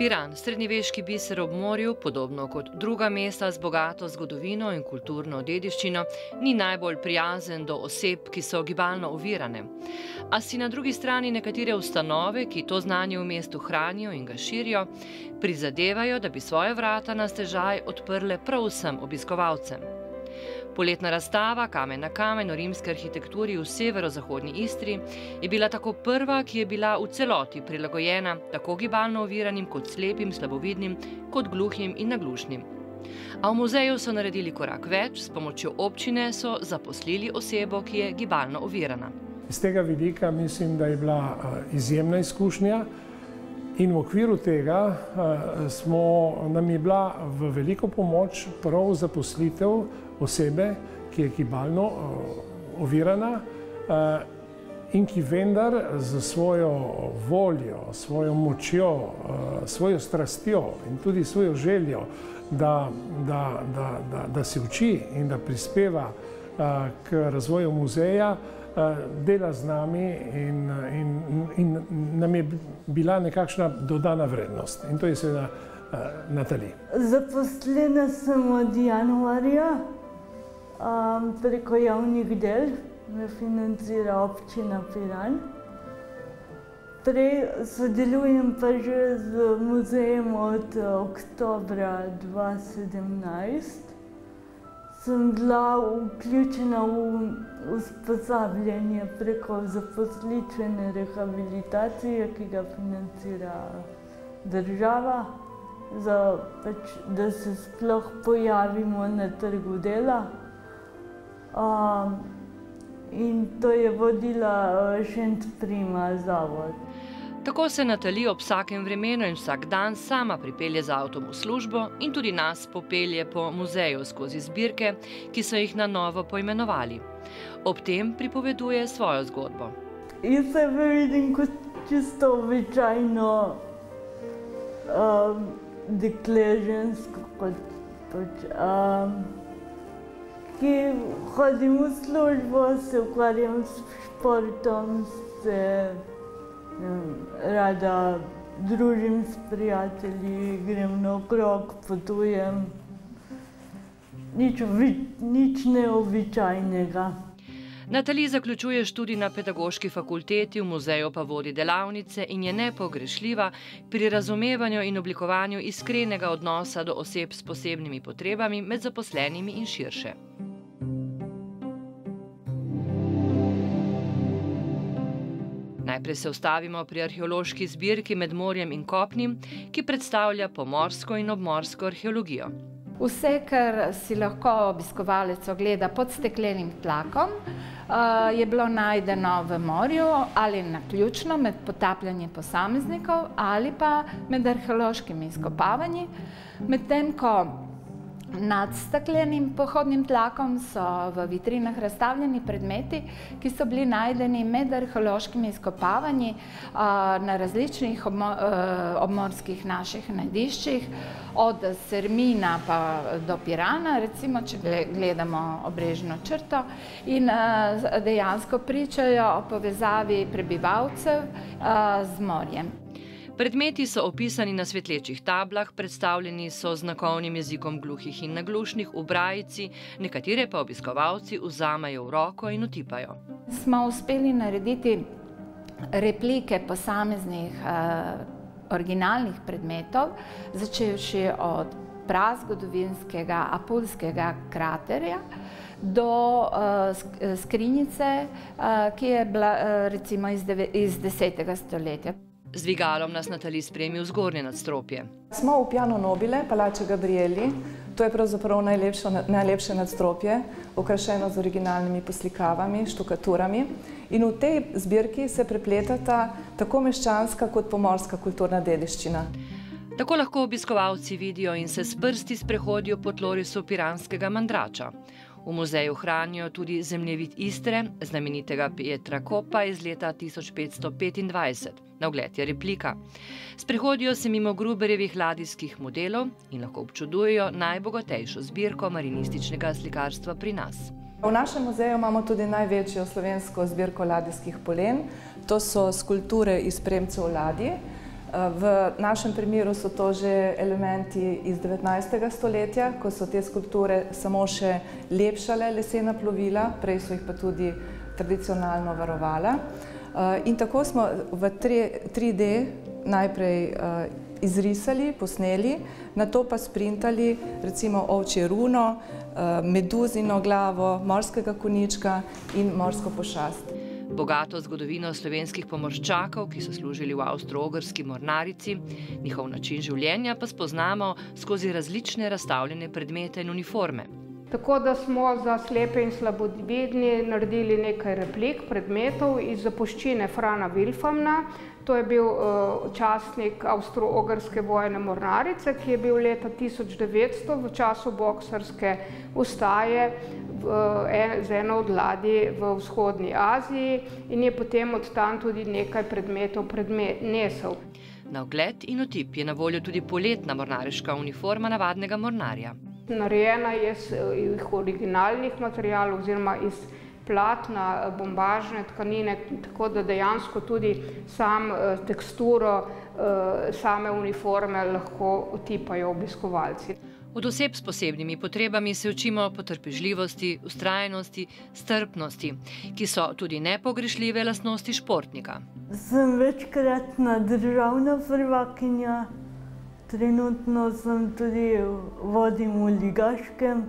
Piran, srednjeveški biser ob morju, podobno kot druga mesta z bogato zgodovino in kulturno dediščino, ni najbolj prijazen do oseb, ki so gibalno ovirane. A si na drugi strani nekatere ustanove, ki to znanje v mestu hranijo in ga širijo, prizadevajo, da bi svoje vrata na stežaj odprle prav vsem obiskovalcem. Poletna razstava Kamen na kamen o rimski arhitekturi v severozahodni Istri je bila tako prva, ki je bila v celoti prilagojena tako gibalno oviranim kot slepim, slabovidnim, kot gluhim in naglušnim. A v muzeju so naredili korak več, s pomočjo občine so zaposlili osebo, ki je gibalno ovirana. Iz tega vidika mislim, da je bila izjemna izkušnja in v okviru tega smo, nam je bila v veliko pomoč prav zaposlitev osebe, ki je gibalno uh, ovirana uh, in ki vendar z svojo voljo, svojo močjo, svojo strastjo in tudi svojo željo, da, da, da, da, da se uči in da prispeva k razvoju muzeja, dela z nami in, in, in nam je bila nekakšna dodana vrednost. In to je seveda uh, Natalija. Zaposlena sem od januarja um, preko javnih del, me financira občina Piran. Prej sodelujem pa že z muzejem od oktobra 2017. Sem bila vključena v usposabljanje preko zaposlitvene rehabilitacije, ki ga financira država, za, pač, da se sploh pojavimo na trgu dela. Um, in to je vodila Šent Prima zavod. Tako se Natalija ob vsakem vremenu in vsak dan sama pripelje z avtom v službo in tudi nas popelje po muzeju skozi zbirke, ki so jih na novo poimenovali. Ob tem pripoveduje svojo zgodbo. Jaz se vidim kot čisto običajno um, dekle žensko, kot pač. Um, ki hodim v službo, se ukvarjam s športom, se rada družim s prijatelji, grem na okrog, potujem. Nič, nič neobičajnega. Natalija zaključuje študij na pedagoški fakulteti, v muzeju pa vodi delavnice in je nepogrešljiva pri razumevanju in oblikovanju iskrenega odnosa do oseb s posebnimi potrebami med zaposlenimi in širše. Najprej se ustavimo pri arheološki zbirki med morjem in kopnim, ki predstavlja pomorsko in obmorsko arheologijo. Vse, kar si lahko obiskovalec ogleda pod steklenim tlakom, eh, je bilo najdeno v morju ali na ključno med potapljanjem posameznikov ali pa med arheološkimi izkopavanji, medtem ko Nad steklenim pohodnim tlakom so v vitrinah razstavljeni predmeti, ki so bili najdeni med arheološkimi izkopavanji na različnih obmorskih naših najdiščih, od Sermina pa do Pirana, recimo, če gledamo obrežno črto, in dejansko pričajo o povezavi prebivalcev z morjem. Predmeti so opisani na svetlečih tablah, predstavljeni so znakovnim jezikom gluhih in naglušnih v brajici, nekatere pa obiskovalci vzamajo v roko in utipajo. Smo uspeli narediti replike posameznih uh, originalnih predmetov, začevši od prazgodovinskega apulskega kraterja, do uh, skrinjice, uh, ki je bila uh, recimo iz, iz 10. stoletja. Z dvigalom nas Natali spremi v zgornje nadstropje. Smo v Piano Nobile, Palače Gabrieli. To je pravzaprav najlepšo, najlepše nadstropje, okrašeno z originalnimi poslikavami, štukaturami. In v tej zbirki se prepletata tako meščanska kot pomorska kulturna dediščina. Tako lahko obiskovalci vidijo in se s prsti sprehodijo po tlorisu piranskega mandrača. V muzeju hranijo tudi zemljevid Istre, znamenitega Pietra Kopa iz leta 1525. Na ogled je replika. Sprehodijo se mimo Gruberjevih ladijskih modelov in lahko občudujejo najbogatejšo zbirko marinističnega slikarstva pri nas. V našem muzeju imamo tudi največjo slovensko zbirko ladijskih polen. To so skulpture iz premcev ladij. V našem primeru so to že elementi iz 19. stoletja, ko so te skulpture samo še lepšale lesena plovila, prej so jih pa tudi tradicionalno varovala. In tako smo v 3D najprej izrisali, posneli, na to pa sprintali recimo ovčje runo, meduzino glavo, morskega konička in morsko pošast. Bogato zgodovino slovenskih pomorščakov, ki so služili v avstro-ogrski mornarici, njihov način življenja pa spoznamo skozi različne razstavljene predmete in uniforme. Tako da smo za slepe in slabovidni naredili nekaj replik predmetov iz zapuščine Frana Wilfamna, To je bil uh, častnik Avstro-Ogrske vojne mornarice, ki je bil leta 1900 v času boksarske ustaje v, en, z eno od ladij v vzhodni Aziji in je potem od tam tudi nekaj predmetov prednesel. Na ogled in otip je na voljo tudi poletna mornariška uniforma navadnega mornarja. Narejena je iz originalnih materijalov oziroma iz platna, bombažne tkanine, tako da dejansko tudi sam eh, teksturo eh, same uniforme lahko otipajo obiskovalci. Od oseb s posebnimi potrebami se učimo potrpežljivosti, ustrajnosti, strpnosti, ki so tudi nepogrešljive lastnosti športnika. Sem večkratna državna prvakinja, trenutno sem tudi vodim v ligaškem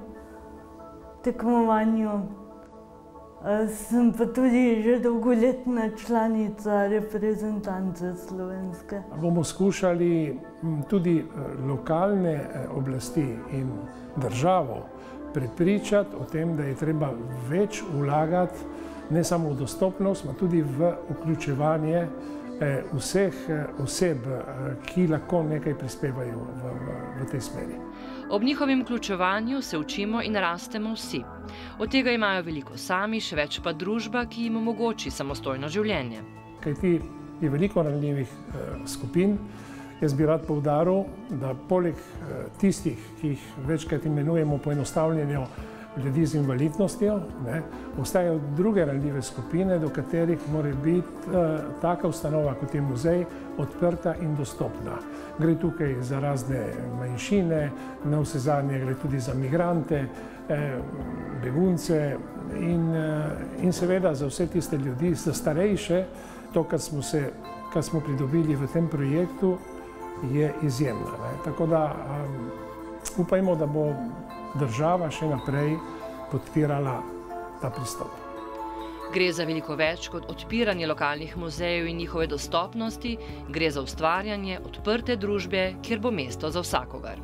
tekmovanju. Sem pa tudi že dolgoletna članica reprezentance slovenske. Bomo skušali tudi e, lokalne e, oblasti in državo prepričati o tem, da je treba več vlagati ne samo v dostopnost, ma tudi v vključevanje e, vseh oseb, ki lahko nekaj prispevajo v, v, v tej smeri. Ob njihovem vključevanju se učimo in rastemo vsi. Od tega imajo veliko sami, še več pa družba, ki jim omogoči samostojno življenje. Kaj ti je veliko ranljivih eh, skupin, jaz bi rad povdaril, da poleg eh, tistih, ki jih večkrat imenujemo poenostavljeno, ljudi z invalidnostjo, ne, obstajajo druge ranljive skupine, do katerih mora biti uh, taka ustanova kot je muzej odprta in dostopna. Gre tukaj za razne manjšine, na vse zadnje gre tudi za migrante, eh, begunce in, eh, in seveda za vse tiste ljudi, za starejše, to, kar smo, se, kar smo pridobili v tem projektu, je izjemno. Ne. Tako da um, upajmo, da bo država še naprej podpirala ta pristop. Gre za veliko več kot odpiranje lokalnih muzejev in njihove dostopnosti, gre za ustvarjanje odprte družbe, kjer bo mesto za vsakogar.